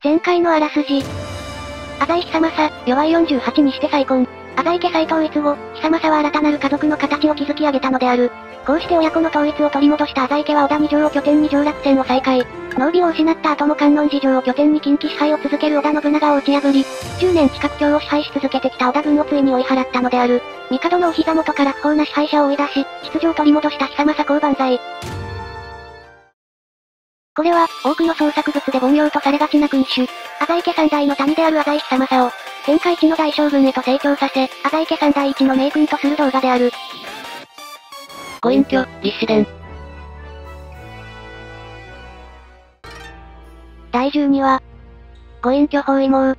前回のあらすじ。浅井久政、弱い48にして再婚。浅井家再統一後、久政は新たなる家族の形を築き上げたのである。こうして親子の統一を取り戻した浅井家は小田二条を拠点に上洛戦を再開。農備を失った後も観音寺城を拠点に近畿支配を続ける織田信長を打ち破り、10年近く京を支配し続けてきた織田軍をついに追い払ったのである。帝のお膝元から不法な支配者を追い出し、秩序を取り戻した久政交番罪。これは、多くの創作物で凡庸とされがちな君主、浅井家三代の谷である浅井久政を、天下一の大将軍へと成長させ、浅井家三代一の名君とする動画である。ご隠居、立志伝。第12話。ご隠居包囲網。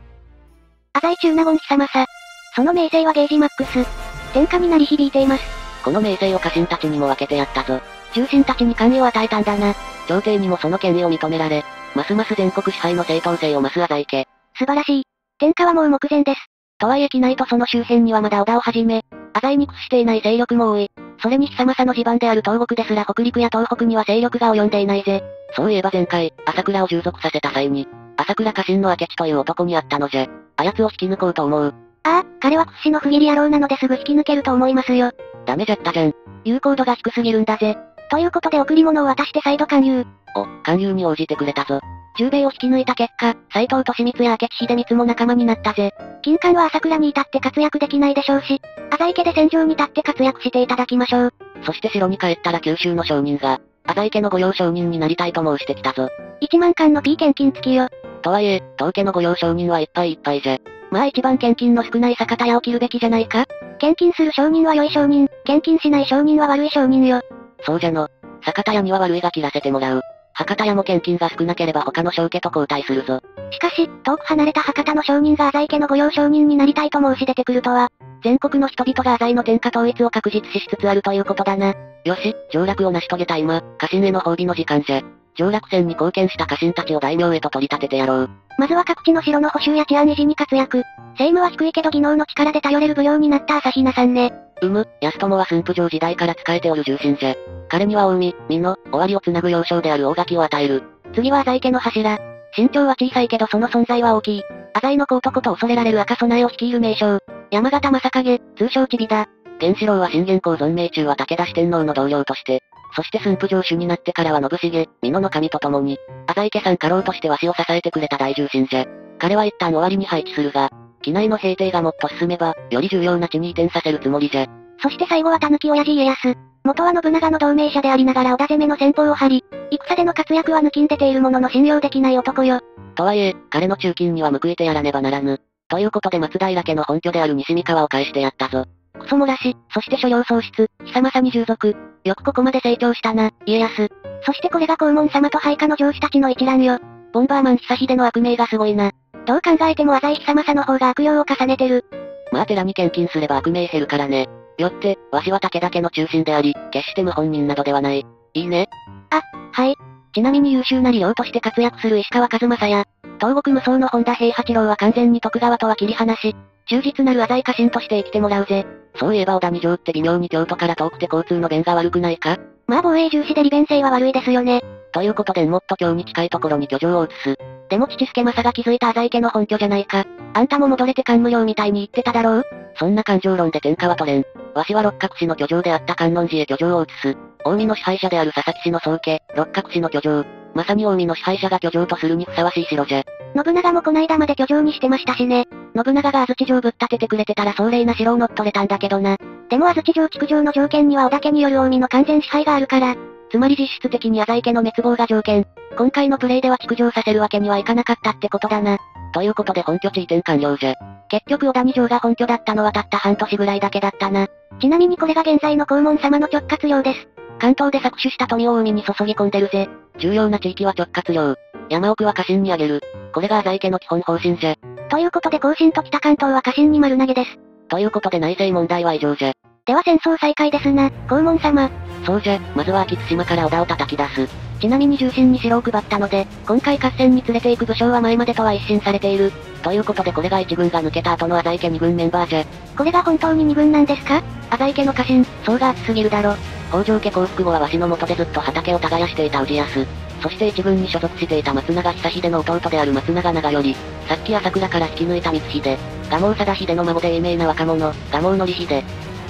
浅井中納言久政。その名声はゲージマックス。天下になり響いています。この名声を家臣たちにも分けてやったぞ。重臣たちに関与を与えたんだな。朝廷にもその権威を認められ、ますます全国支配の正当性を増す浅井家。素晴らしい。天下はもう目前です。とはいえ機内とその周辺にはまだ織田をはじめ、浅井に屈していない勢力も多い。それに久政の地盤である東国ですら北陸や東北には勢力が及んでいないぜ。そういえば前回、朝倉を従属させた際に、朝倉家臣の明智という男に会ったのじゃ。あやつを引き抜こうと思う。ああ、彼は屈指の不義理野郎なのですぐ引き抜けると思いますよ。ダメじゃったじゃん。有効度が低すぎるんだぜ。ということで贈り物を渡して再度勧誘。お、勧誘に応じてくれたぞ。中米を引き抜いた結果、斎藤利光や明智秀光も仲間になったぜ。金冠は朝倉に至って活躍できないでしょうし、浅井家で戦場に立って活躍していただきましょう。そして城に帰ったら九州の商人が、浅井家の御用商人になりたいと申してきたぞ。1万貫の P 献金付きよ。とはいえ、当家の御用商人はいっぱいいっぱいじゃ。まあ一番献金の少ない坂田屋を切るべきじゃないか献金する商人は良い商人、献金しない商人は悪い商人よ。そうじゃの。坂田屋には悪いが切らせてもらう。博多屋も献金が少なければ他の商家と交代するぞ。しかし、遠く離れた博多の商人が浅井家の御用商人になりたいと申し出てくるとは、全国の人々が浅井の天下統一を確実視しつつあるということだな。よし、上洛を成し遂げた今、家臣への褒美の時間じゃ。上洛戦に貢献した家臣たちを大名へと取り立ててやろう。まずは各地の城の補修や治安維持に活躍。政務は低いけど技能の力で頼れる武将になった朝比奈さんね。うむ、安友は駿府城時代から使えておる重臣じゃ。彼には大海、美濃、終わりをつなぐ要衝である大垣を与える。次は浅井家の柱。身長は小さいけどその存在は大きい。浅井の子男と恐れられる赤備えを率いる名将。山形正景、通称ちびだ。源四郎は信玄公存命中は武田四天王の同僚として、そして駿府城主になってからは信繁、美濃の神と共に、浅井家さん家老としてわしを支えてくれた大重臣じゃ。彼は一旦終わりに配置するが、機内の平定がもっと進めば、より重要な地に移転させるつもりじゃ。そして最後は狸親父家康。元は信長の同盟者でありながら織田攻めの戦法を張り、戦での活躍は抜きん出ているものの信用できない男よ。とはいえ、彼の中金には報いてやらねばならぬ。ということで松平家の本拠である西三河を返してやったぞ。クソ漏らし、そして所領喪失、久政に従属。よくここまで成長したな、家康。そしてこれが黄門様と配下の上司たちの一覧よ。ボンバーマン久秀の悪名がすごいな。どう考えても浅井久政の方が悪用を重ねてる。まあ寺に献金すれば悪名減るからね。よって、わしは武田家の中心であり、決して無本人などではない。いいねあ、はい。ちなみに優秀な利用として活躍する石川和正や、東国無双の本田平八郎は完全に徳川とは切り離し、忠実なる浅井家臣として生きてもらうぜ。そういえば小田二条って微妙に京都から遠くて交通の便が悪くないか？まあ防衛重視で利便性は悪いですよね。ということでもっと京に近いところに居城を移す。でも父助正が気づいた浅井家の本拠じゃないか。あんたも戻れて官無料みたいに言ってただろう？そんな感情論で天下は取れん。わしは六角氏の居城であった観音寺へ居城を移す。近江の支配者である佐々木氏の宗家、六角氏の居城。まさに近江の支配者が居城とするにふさわしい城じゃ。信長もこないだまで居城にしてましたしね。信長が安土城ぶっ立ててくれてたら壮麗な城を乗っ取れたんだけどな。でも安土城築城の条件には織田家による近江の完全支配があるから。つまり実質的に浅井家の滅亡が条件。今回のプレイでは築城させるわけにはいかなかったってことだな。ということで本拠地移転完了じゃ。結局小田二条が本拠だったのはたった半年ぐらいだけだったな。ちなみにこれが現在の黄門様の直轄領です。関東で搾取した富を海に注ぎ込んでるぜ。重要な地域は直轄領。山奥は家臣にあげる。これが浅井家の基本方針じゃ。ということで甲信と北関東は家臣に丸投げです。ということで内政問題は以上じゃ。では戦争再開ですな、黄門様。そうじゃ、まずは秋津島から織田を叩き出す。ちなみに重臣に城を配ったので、今回合戦に連れて行く武将は前までとは一新されている。ということでこれが一軍が抜けた後の浅井家二軍メンバーじゃ。これが本当に二軍なんですか？浅井家の家臣、層が厚すぎるだろ。北条家降伏後はわしの元でずっと畑を耕していた氏康。そして一軍に所属していた松永久秀の弟である松永長頼、さっき朝倉から引き抜いた光秀、蒲生貞秀の孫で有名な若者、蒲生則秀。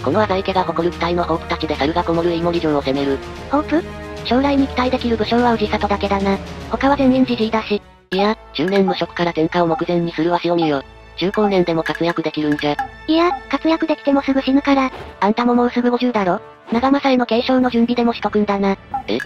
この浅井家が誇る期待のホープたちで猿がこもる飯森城を攻める。ホープ？将来に期待できる武将は氏里だけだな。他は全員じじいだし。いや、中年無職から天下を目前にするわしを見よ。中高年でも活躍できるんじゃ。いや、活躍できてもすぐ死ぬから。あんたももうすぐ50だろ？長政への継承の準備でもしとくんだな。え？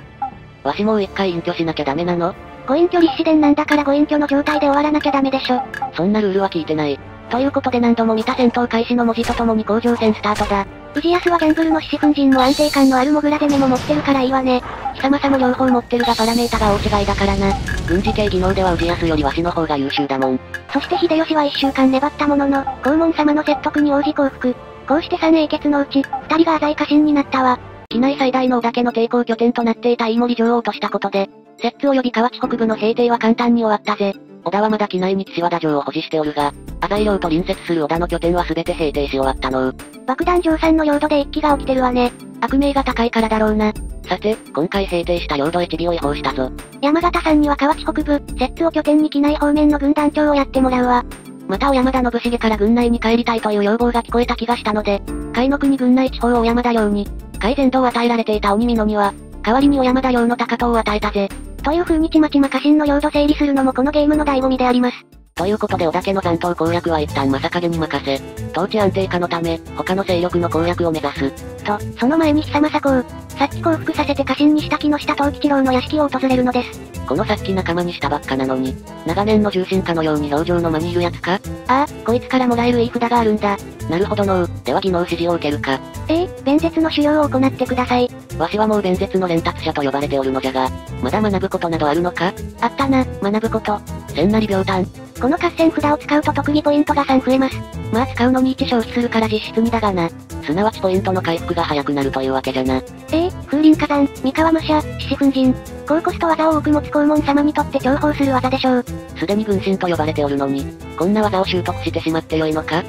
わしもう一回隠居しなきゃダメなの？ご隠居立志伝なんだからご隠居の状態で終わらなきゃダメでしょ。そんなルールは聞いてない。ということで何度も見た戦闘開始の文字とともに甲状戦スタートだ。氏康はギャンブルの獅子奮陣も安定感のあるモグラ攻めも持ってるからいいわね。貴様さも両方持ってるがパラメータが大違いだからな。軍事系技能では氏康よりわしの方が優秀だもん。そして秀吉は一週間粘ったものの、黄門様の説得に応じ降伏。こうして三英傑のうち、二人が浅い家臣になったわ。機内最大の織田家の抵抗拠点となっていた飯森城を落としたことで、摂津及び河内北部の平定は簡単に終わったぜ。織田はまだ機内に岸和田城を保持しておるが、浅井領と隣接する織田の拠点は全て平定し終わったの爆弾城さんの領土で一気が起きてるわね。悪名が高いからだろうな。さて、今回平定した領土一尾を違法したぞ。山形さんには河内北部、摂津を拠点に機内方面の軍団長をやってもらうわ。また小山田信繁から軍内に帰りたいという要望が聞こえた気がしたので、甲斐の国軍内地方を小山田領に、改善度を与えられていた鬼美濃には、代わりに小山田領の高遠を与えたぜ。という風にちまちま家臣の領土整理するのもこのゲームの醍醐味であります。ということで織田家の残党攻略は一旦正影に任せ、統治安定化のため、他の勢力の攻略を目指す。と、その前に久政公、さっき降伏させて家臣にした木下藤吉郎の屋敷を訪れるのです。このさっき仲間にしたばっかなのに、長年の重臣かのように表情の間にいるやつか？ああ、こいつからもらえるいい札があるんだ。なるほどのでは技能指示を受けるか。ええ弁舌の修行を行ってください。わしはもう弁舌の連達者と呼ばれておるのじゃが、まだ学ぶことなどあるのか？あったな、学ぶこと。千なり秒単。この合戦札を使うと特技ポイントが3増えます。まあ使うのに1消費するから実質2だがな。すなわちポイントの回復が早くなるというわけじゃな。ええ風林火山、三河武者、獅子奮陣。高コスト技を多く持つ黄門様にとって重宝する技でしょう。すでに軍神と呼ばれておるのに、こんな技を習得してしまってよいのか？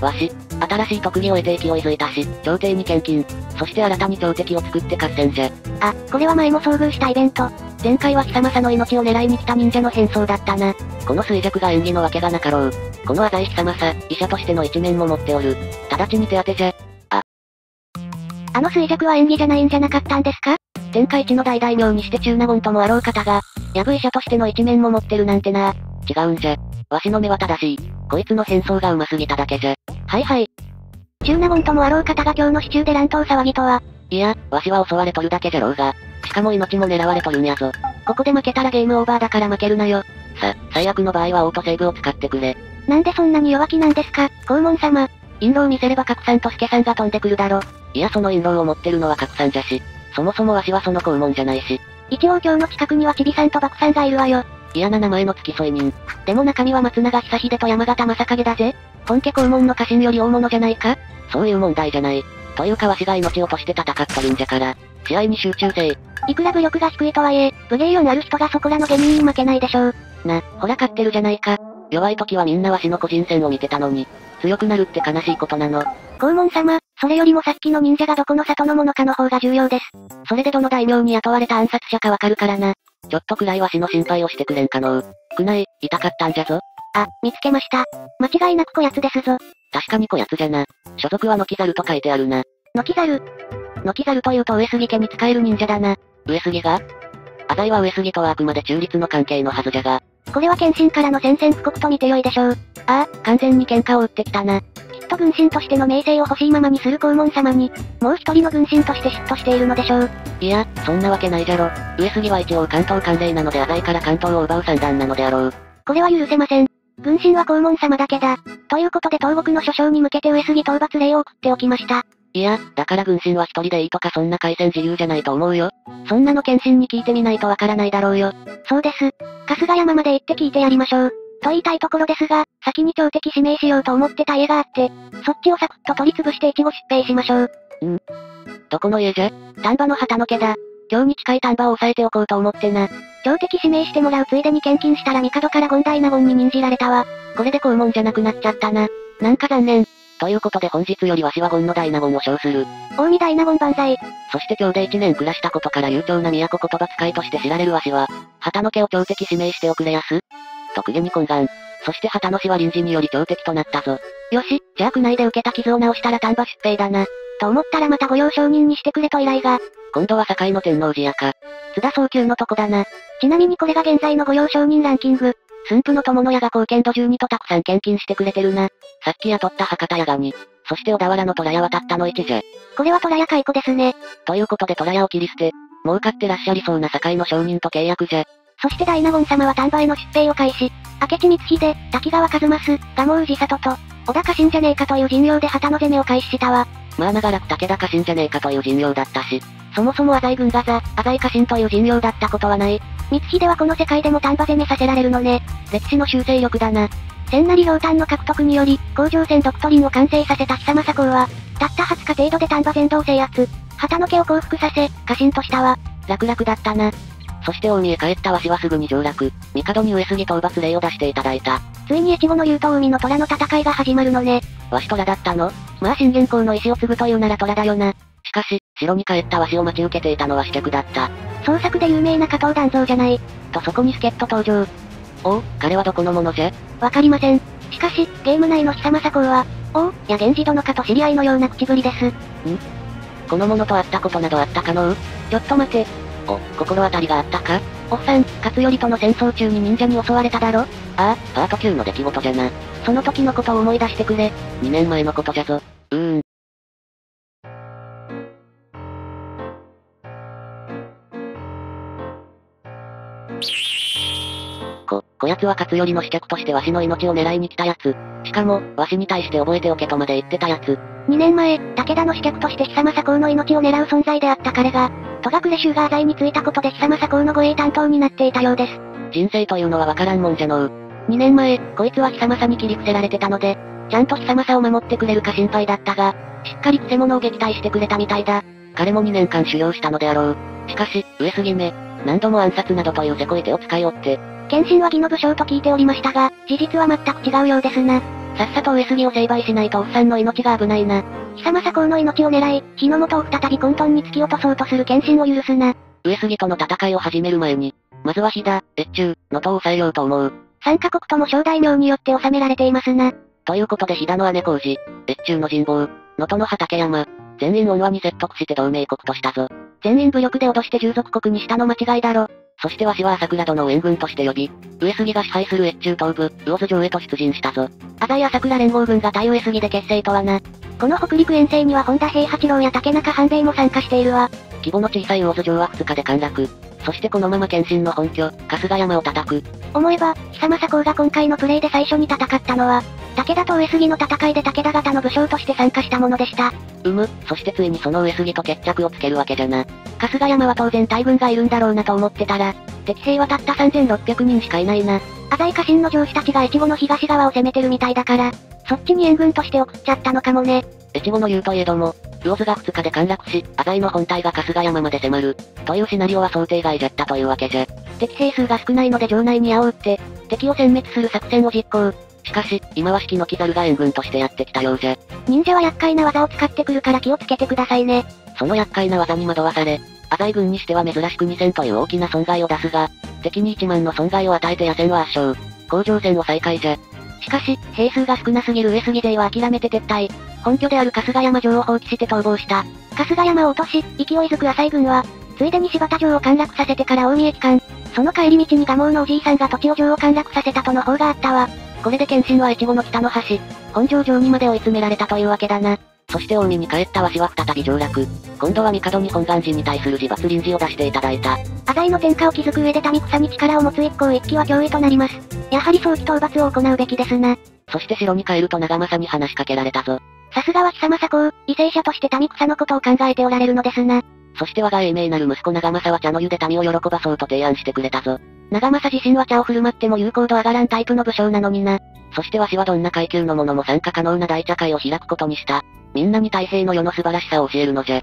わし、新しい特技を得て勢いづいたし、朝廷に献金、そして新たに朝敵を作って合戦じゃ。あ、これは前も遭遇したイベント。前回は貴様さの命を狙いに来た忍者の変装だったな。この衰弱が演技のわけがなかろう。この浅井久政、医者としての一面も持っておる。直ちに手当てじゃ。あ。あの衰弱は演技じゃないんじゃなかったんですか？天下一の大大名にして中納言ともあろう方が、ヤブ医者としての一面も持ってるなんてな。違うんじゃ。わしの目は正しい。こいつの変装が上手すぎただけじゃ。はいはい。中納言ともあろう方が今日の支柱で乱闘騒ぎとは。いや、わしは襲われとるだけじゃろうが。しかも命も狙われとるんやぞ。ここで負けたらゲームオーバーだから負けるなよ。さ、最悪の場合はオートセーブを使ってくれ。なんでそんなに弱気なんですか、黄門様。印籠見せれば角さんと助さんが飛んでくるだろ。いやその印籠を持ってるのは角さんじゃし。そもそもわしはその黄門じゃないし。一応今日の近くにはちびさんと爆さんがいるわよ。嫌な名前の付き添い人。でも中身は松永久秀と山形正景だぜ。本家黄門の家臣より大物じゃないか？そういう問題じゃない。というかわしが命をとして戦っとるんじゃから。試合に集中せい。いくら武力が低いとはいえ、武芸4ある人がそこらの下民に負けないでしょう。な、ほら勝ってるじゃないか。弱い時はみんなわしの個人戦を見てたのに、強くなるって悲しいことなの。黄門様、それよりもさっきの忍者がどこの里のものかの方が重要です。それでどの大名に雇われた暗殺者かわかるからな。ちょっとくらいわしの心配をしてくれんかのう。くない、痛かったんじゃぞ。あ、見つけました。間違いなくこやつですぞ。確かにこやつじゃな。所属はノキザルと書いてあるな。ノキザルノキザルというと上杉家に使える忍者だな。上杉が？浅井は上杉とはあくまで中立の関係のはずじゃが。これは謙信からの宣戦布告と見てよいでしょう。ああ、完全に喧嘩を売ってきたな。きっと軍神としての名声を欲しいままにする黄門様に、もう一人の軍神として嫉妬しているのでしょう。いや、そんなわけないじゃろ。上杉は一応関東関連なので浅井から関東を奪う算段なのであろう。これは許せません。軍神は黄門様だけだ。ということで東国の諸将に向けて上杉討伐令を送っておきました。いや、だから軍神は一人でいいとかそんな回戦自由じゃないと思うよ。そんなの検診に聞いてみないとわからないだろうよ。そうです。春日山まで行って聞いてやりましょう。と言いたいところですが、先に朝敵指名しようと思ってた家があって、そっちをサクッと取り潰して一語出兵しましょう。んどこの家じゃ？丹波の旗の家だ。今日に近い丹波を押さえておこうと思ってな。朝敵指名してもらうついでに献金したら帝から権大納言に任じられたわ。これで肛門じゃなくなっちゃったな。なんか残念。ということで本日よりわしはゴンのダイナゴンを称する。近江ダイナゴン万歳。そして今日で1年暮らしたことから悠長な都言葉使いとして知られるわしは、旗の家を朝敵指名しておくれやす。と公家に懇願。そして旗の氏は臨時により朝敵となったぞ。よし、じゃあ区内で受けた傷を治したら丹波出兵だな。と思ったらまた御用承認にしてくれと依頼が。今度は堺の天王寺やか。津田早急のとこだな。ちなみにこれが現在の御用承認ランキング。駿府の友の屋が貢献度12とたくさん献金してくれてるな。さっき雇った博多屋が2。そして小田原の虎屋はたったの1じゃ。これは虎屋解雇ですね。ということで虎屋を切り捨て、儲かってらっしゃりそうな堺の商人と契約じゃ。そして大納言様は丹波への出兵を開始。明智光秀、滝川一益、蒲生氏里と、小高信じゃねえかという陣容で旗の攻めを開始したわ。まあ長らく武田家臣じゃねえかという陣容だったし、そもそも浅井軍がザ、浅井家臣という陣容だったことはない。光秀はこの世界でも丹波攻めさせられるのね。歴史の修正力だな。千成氷炭の獲得により、甲状腺ドクトリンを完成させた久政公は、たった20日程度で丹波全道制圧、旗の家を降伏させ、家臣としたわ。楽々だったな。そして近江へ帰ったわしはすぐに上洛、帝に上杉討伐令を出していただいた。ついに越後の竜と海の虎の戦いが始まるのね。わし虎だったの？まあ信玄公の意志を継ぐというなら虎だよな。しかし、城に帰ったわしを待ち受けていたのは死客だった。創作で有名な加藤団蔵じゃない。とそこに助っ人登場。おお、彼はどこの者？じゃわかりません。しかし、ゲーム内の久政公は、おお、や源氏殿かと知り合いのような口ぶりです。ん？この者と会ったことなどあったかのう？ちょっと待て。お、心当たりがあったか？おっさん、勝頼との戦争中に忍者に襲われただろ？ああ、パート9の出来事じゃな。その時のことを思い出してくれ。2年前のことじゃぞ。うーん。こ、こやつは勝頼の刺客としてわしの命を狙いに来たやつ。しかも、わしに対して覚えておけとまで言ってたやつ。2年前、武田の刺客として久政公の命を狙う存在であった彼が、戸隠衆が浅井についたことで久政公の護衛担当になっていたようです。人生というのはわからんもんじゃのう。2年前、こいつは久政に切り伏せられてたので、ちゃんと久政を守ってくれるか心配だったが、しっかり癖者を撃退してくれたみたいだ。彼も2年間修行したのであろう。しかし、上杉め、何度も暗殺などというせこい手を使いおって。謙信は義の武将と聞いておりましたが、事実は全く違うようですな。さっさと上杉を成敗しないとおっさんの命が危ないな。久政公の命を狙い、日の元を再び混沌に突き落とそうとする謙信を許すな。上杉との戦いを始める前に、まずは飛騨、越中、能登を抑えようと思う。三カ国とも小大名によって治められていますな。ということで飛騨の姉小路、越中の神保、能登の畠山、全員恩和に説得して同盟国としたぞ。全員武力で脅して従属国にしたの間違いだろ。そしてわしは朝倉殿を援軍として呼び、上杉が支配する越中東部、魚津城へと出陣したぞ。浅井朝倉連合軍が対上杉で結成とはな。この北陸遠征には本田平八郎や竹中半兵衛も参加しているわ。規模の小さい魚津城は2日で陥落。そしてこのまま謙信の本拠、春日山を叩く。思えば、久政公が今回のプレイで最初に戦ったのは、武田と上杉の戦いで武田方の武将として参加したものでした。うむ、そしてついにその上杉と決着をつけるわけじゃな。春日山は当然大軍がいるんだろうなと思ってたら、敵兵はたった3600人しかいないな。浅井家臣の上司たちが越後の東側を攻めてるみたいだから、そっちに援軍として送っちゃったのかもね。越後の言うといえども、魚津が2日で陥落し、浅井の本体が春日山まで迫る。というシナリオは想定外じゃったというわけじゃ。敵兵数が少ないので城内に煽って、敵を殲滅する作戦を実行。しかし、今は式の木猿が援軍としてやってきたようじゃ。忍者は厄介な技を使ってくるから気をつけてくださいね。その厄介な技に惑わされ、浅井軍にしては珍しく2000という大きな損害を出すが、敵に1万の損害を与えて野戦は圧勝。甲状戦を再開じゃ。しかし、兵数が少なすぎる上杉勢は諦めて撤退。本拠である春日山城を放棄して逃亡した。春日山を落とし、勢いづく浅井軍は、ついでに柴田城を陥落させてから大見駅間。その帰り道に蒲生のおじいさんが土地を城を陥落させたとの方があったわ。これで謙信は越後の北の端、本城城にまで追い詰められたというわけだな。そして近江に帰ったわしは再び上洛。今度は帝に本願寺に対する自罰臨時を出していただいた。浅井の天下を築く上で民草に力を持つ一向一揆は脅威となります。やはり早期討伐を行うべきですな。そして城に帰ると長政に話しかけられたぞ。さすがは久政公、為政者として民草のことを考えておられるのですな。そして我が英明なる息子長政は茶の湯で民を喜ばそうと提案してくれたぞ。長政自身は茶を振る舞っても有効度上がらんタイプの武将なのにな。そしてわしはどんな階級の者も参加可能な大茶会を開くことにした。みんなに太平の世の素晴らしさを教えるのじゃ。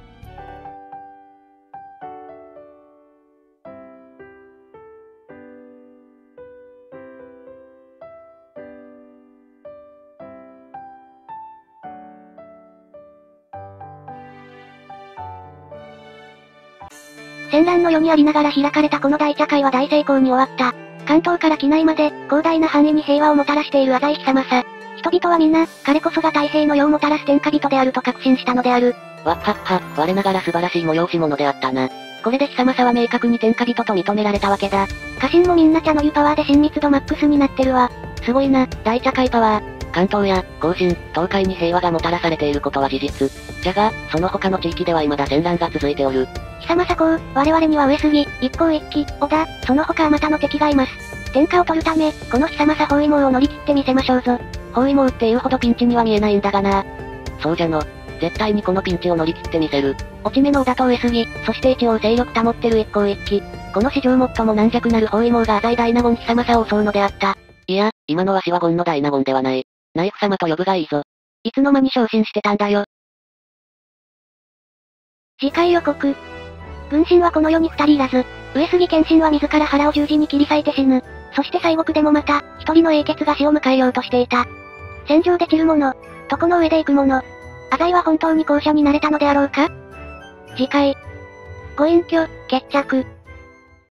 戦乱の世にありながら開かれたこの大茶会は大成功に終わった。関東から機内まで、広大な範囲に平和をもたらしている浅井久さ。人々は皆、彼こそが太平の世をもたらす天下人であると確信したのである。わっはっは、我ながら素晴らしい催し物であったな。これで久政は明確に天下人と認められたわけだ。家臣もみんな茶の湯パワーで親密度マックスになってるわ。すごいな、大茶会パワー。関東や、甲信、東海に平和がもたらされていることは事実。じゃが、その他の地域では未だ戦乱が続いておる。久政公、我々には上杉、一方一揆、織田、その他あまたの敵がいます。天下を取るため、この久政包囲網を乗り切ってみせましょうぞ。包囲網っていうほどピンチには見えないんだがな。そうじゃの。絶対にこのピンチを乗り切ってみせる。落ち目の織田と上杉、そして一応勢力保ってる一向一揆。この史上最も軟弱なる包囲網が浅井大納言久政を襲うのであった。いや、今のわしはゴンの大納言ではない。ナイフ様と呼ぶがいいぞ。いつの間に昇進してたんだよ。次回予告。軍神はこの世に二人いらず、上杉謙信は自ら腹を十字に切り裂いて死ぬ。そして西国でもまた、一人の英傑が死を迎えようとしていた。戦場で散る者、床の上で行く者。浅井は本当に校舎になれたのであろうか？次回。ご隠居、決着。